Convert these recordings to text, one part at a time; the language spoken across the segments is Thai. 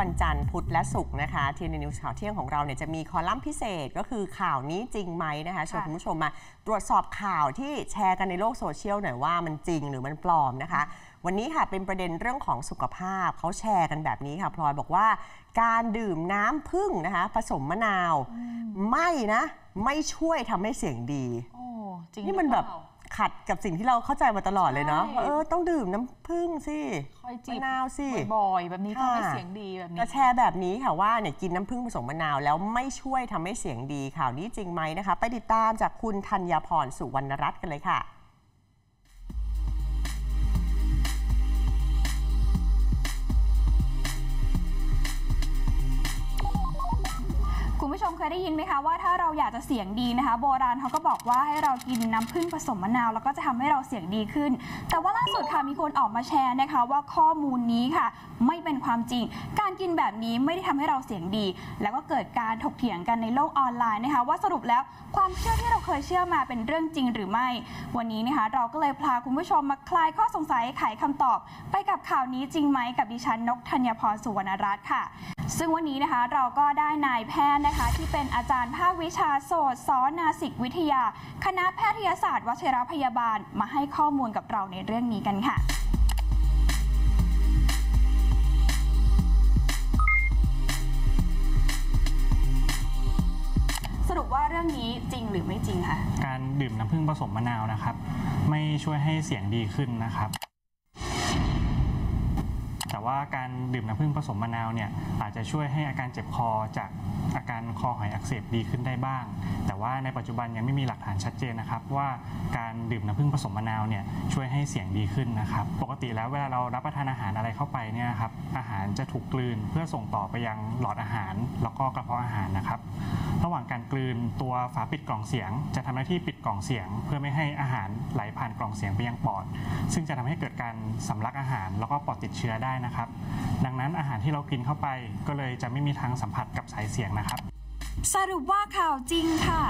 วันจันทร์พุธและศุกร์นะคะทีในนิวส์ข่าวเที่ยงของเราเนี่ยจะมีคอลัมน์พิเศษก็คือข่าวนี้จริงไหมนะคะชวนคุณผู้ชมมาตรวจสอบข่าวที่แชร์กันในโลกโซเชียลหน่อยว่ามันจริงหรือมันปลอมนะคะ วันนี้ค่ะเป็นประเด็นเรื่องของสุขภาพเขาแชร์กันแบบนี้ค่ะพลอยบอกว่า การดื่มน้ำผึ้งนะคะ ผสมมะนาว ไม่นะ ไม่ช่วยทำให้เสียงดี โอ้จริงนี่มันหรือแบบเปล่า ขัดกับสิ่งที่เราเข้าใจมาตลอดเลยเนาะใช่ ว่าเออต้องดื่มน้ำผึ้งสิคอยจิบมะนาวสิ บ่อยๆแบบนี้ทำให้ค่ะ เสียงดีแบบนี้ จะแชร์แบบนี้ค่ะว่าเนี่ยกินน้ำผึ้งผสมมะนาวแล้วไม่ช่วยทำให้เสียงดีข่าวนี้จริงไหมนะคะ ไปติดตามจากคุณธัญพรสุวรรณรัตน์กันเลยค่ะ มเคยได้ยินไหมคะว่าถ้าเราอยากจะเสียงดีนะคะ โบราณเขาก็บอกว่าให้เรากินน้ำผึ้งผสมมะนาว แล้วก็จะทำให้เราเสียงดีขึ้น แต่ว่าล่าสุดค่ะมีคนออกมาแชร์นะคะ ว่าข้อมูลนี้ค่ะ ไม่เป็นความจริง การกินแบบนี้ไม่ได้ทำให้เราเสียงดี แล้วก็เกิดการถกเถียงกันในโลกออนไลน์นะคะ ว่าสรุปแล้วความเชื่อที่เราเคยเชื่อมาเป็นเรื่องจริงหรือไม่ วันนี้นะคะ เราก็เลยพาคุณผู้ชมมาคลายข้อสงสัยไขคำตอบ ไปกับข่าวนี้จริงไหมกับดิฉันนกธัญพรสุวรรณรัตน์ค่ะ ซึ่งวันนี้นะคะเราก็ได้นายแพทย์นะคะที่เป็นอาจารย์ภาควิชาโสตสอนนาสิกวิทยา คณะแพทยศาสตร์วชิรพยาบาลมาให้ข้อมูลกับเราในเรื่องนี้กันค่ะสรุปว่าเรื่องนี้จริงหรือไม่จริงคะการดื่มน้ำผึ้งผสมมะนาวนะครับ ไม่ช่วยให้เสียงดีขึ้นนะครับ แต่ว่าการดื่มน้ำผึ้งผสมมะนาวเนี่ยอาจจะช่วยให้อาการเจ็บคอจาก อาการคอหอยอักเสบดีขึ้นได้บ้าง แต่ว่าในปัจจุบันยังไม่มีหลักฐานชัดเจนนะครับ ว่าการดื่มน้ำผึ้งผสมมะนาวเนี่ยช่วยให้เสียงดีขึ้นนะครับ ปกติแล้วเวลาเรารับประทานอาหารอะไรเข้าไปเนี่ยครับอาหารจะถูกกลืนเพื่อส่งต่อไปยังหลอดอาหาร แล้วก็กระเพาะอาหารนะครับ ระหว่างการกลืนตัวฝาปิดกล่องเสียง จะทำหน้าที่ปิดกล่องเสียง เพื่อไม่ให้อาหารไหลผ่านกล่องเสียงไปยังปอด ซึ่งจะทำให้เกิดการสำลักอาหาร แล้วก็ปอดติดเชื้อได้นะครับ ดังนั้นอาหารที่เรากินเข้าไปก็เลยจะไม่มีทางสัมผัสกับสายเสียงนะนะครับ สรุปว่าข่าวจริงค่ะ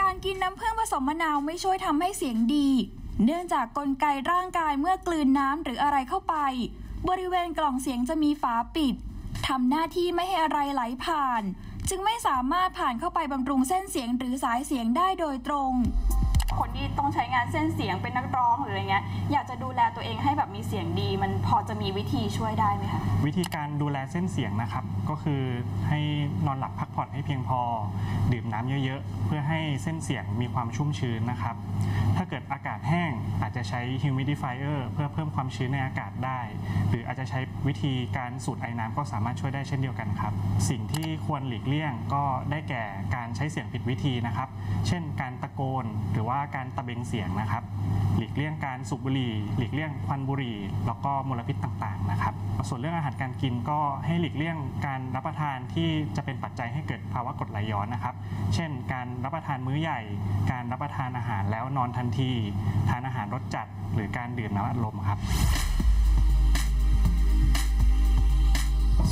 การกินน้ำผึ้งผสมมะนาวไม่ช่วยทำให้เสียงดี เนื่องจากกลไกร่างกายเมื่อกลืนน้ำหรืออะไรเข้าไป บริเวณกล่องเสียงจะมีฝาปิดทำหน้าที่ไม่ให้อะไรไหลผ่าน จึงไม่สามารถผ่านเข้าไปบำรุงเส้นเสียงหรือสายเสียงได้โดยตรง คนที่ต้องใช้งานเส้นเสียงเป็นนักร้องหรืออะไรเงี้ยอยากจะดูแลตัวเองให้แบบมีเสียงดี มันพอจะมีวิธีช่วยได้ไหมคะวิธีการดูแลเส้นเสียงนะครับ ก็คือให้นอนหลับพักผ่อนให้เพียงพอ ดื่มน้ำเยอะ ๆ เพื่อให้เส้นเสียงมีความชุ่มชื้นนะครับ ถ้าเกิดอากาศแห้งอาจจะใช้ humidifier เพื่อเพิ่มความชื้นในอากาศได้ หรืออาจจะใช้วิธีการสูดไอน้ำก็สามารถช่วยได้เช่นเดียวกันครับ สิ่งที่ควรหลีกเลี่ยงก็ได้แก่การใช้เสียงผิดวิธีนะครับ เช่น การตะโกนหรือว่าการตะเบงเสียงนะครับ หลีกเลี่ยงการสูบบุหรี่ หลีกเลี่ยงควันบุหรี่ แล้วก็มลพิษต่างๆนะครับ ส่วนเรื่องอาหารการกินก็ให้หลีกเลี่ยงการรับประทานที่จะเป็นปัจจัยให้เกิดภาวะกรดไหลย้อนนะครับ เช่น การรับประทานมื้อใหญ่ การรับประทานอาหารแล้วนอนทันที่ทานอาหารรสจัดหรือการดื่มน้ำอัดลมครับ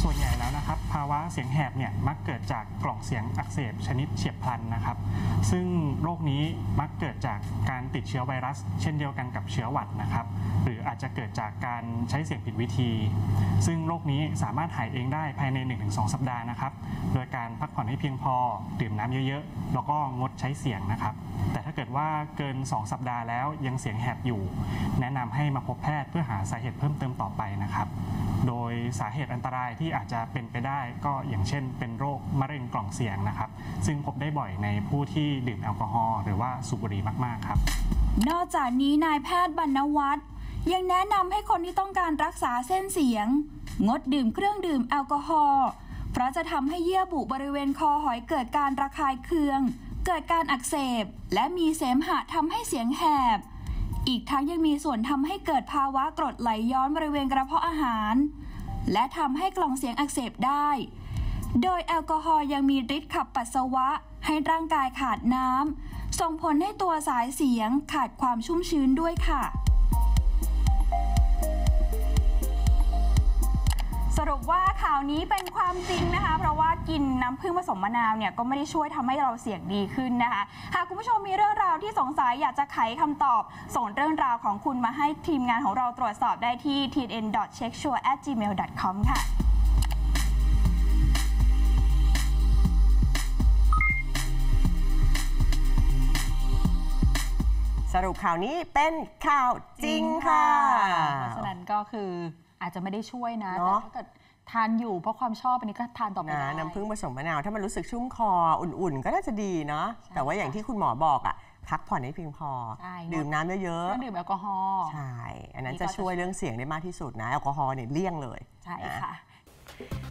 ส่วนใหญ่แล้วนะครับ ภาวะเสียงแหบเนี่ยมักเกิดจากกล่องเสียงอักเสบชนิดเฉียบพลันนะครับ ซึ่งโรคนี้มักเกิดจากการติดเชื้อไวรัส เช่นเดียวกันกับเชื้อหวัดนะครับ หรืออาจจะเกิดจากการใช้เสียงผิดวิธี ซึ่งโรคนี้สามารถหายเองได้ภายใน 1-2 สัปดาห์นะครับ โดยการพักผ่อนให้เพียงพอ ดื่มน้ำเยอะๆ แล้วก็งดใช้เสียงนะครับ แต่ถ้าเกิดว่าเกิน 2 สัปดาห์แล้วยังเสียงแหบอยู่ แนะนำให้มาพบแพทย์เพื่อหาสาเหตุเพิ่มเติมต่อไปนะครับ โดยสาเหตุอันตรายที่อาจจะเป็นไปได้ก็อย่างเช่น เป็นโรคมะเร็งกล่องเสียงนะครับ ซึ่งพบได้บ่อยในผู้ที่ดื่มแอลกอฮอล์หรือว่าสูบบุหรี่มาก ๆ ครับ นอกจากนี้นายแพทย์บรรณวัฒน์ยังแนะนำให้คนที่ต้องการรักษาเส้นเสียง งดดื่มเครื่องดื่มแอลกอฮอล์เพราะจะทำให้เยื่อบุบริเวณคอหอยเกิดการระคายเคือง เกิดการอักเสบ และมีเสมหะทำให้เสียงแหบ อีกทั้งยังมีส่วนทำให้เกิดภาวะกรดไหลย้อนบริเวณกระเพาะอาหาร และทำให้กล่องเสียงอักเสบได้ โดยแอลกอฮอล์ยังมีฤทธิ์ขับปัสสาวะ ให้ร่างกายขาดน้ำส่งผลให้ตัวสายเสียงขาดความชุ่มชื้นด้วยค่ะ สรุปว่าข่าวนี้เป็นความจริงนะคะ เพราะว่ากินน้ำผึ้งผสมมะนาวเนี่ยก็ไม่ได้ช่วยทำให้เราเสียงดีขึ้นนะคะ หากคุณผู้ชมมีเรื่องราวที่สงสัยอยากจะไขคำตอบ ส่งเรื่องราวของคุณมาให้ทีมงานของเราตรวจสอบได้ที่ tn.checksure@gmail.com ค่ะสรุปข่าวนี้เป็นข่าวจริงค่ะ เพราะฉะนั้นก็คือ อาจจะไม่ได้ช่วยนะเนแต่อะ ถ้าเกิดทานอยู่เพราะความชอบอันนี้ก็ทานต่อไปนะได้น้ำผึ้งผสมมะนาว ถ้ามันรู้สึกชุ่มคออุ่นๆ ก็น่าจะดีเนาะแต่ว่าอย่างที่คุณหมอบอกอะพักผ่อนให้เพียงพอ ใช่ดื่มน้ำเยเคอะรื่องดื่มแอลกอฮอล์ ๆใช่ อันนั้นนี่ก็จะช่วยจะช่วย เรื่องเสียงได้มากที่สุดนะแอลกอฮอล์เนี่ยเลี่ยงเลย ใช่ค่ะ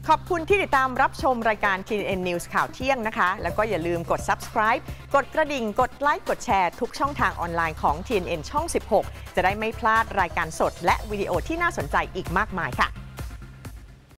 ขอบคุณที่ติดตามรับชมรายการ TNN News ข่าวเที่ยงนะคะ แล้วก็อย่าลืมกด subscribe กดกระดิ่ง กดไลค์ กดแชร์ทุกช่องทางออนไลน์ของ TNN ช่อง 16 จะได้ไม่พลาดรายการสด และวิดีโอที่น่าสนใจอีกมากมายค่ะ